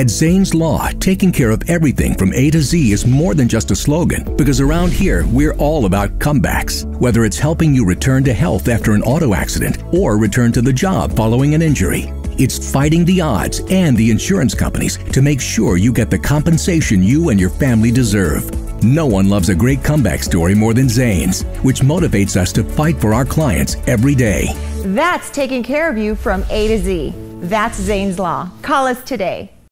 At Zane's Law, taking care of everything from A to Z is more than just a slogan because around here, we're all about comebacks. Whether it's helping you return to health after an auto accident or return to the job following an injury, it's fighting the odds and the insurance companies to make sure you get the compensation you and your family deserve. No one loves a great comeback story more than Zane's, which motivates us to fight for our clients every day. That's taking care of you from A to Z. That's Zane's Law. Call us today.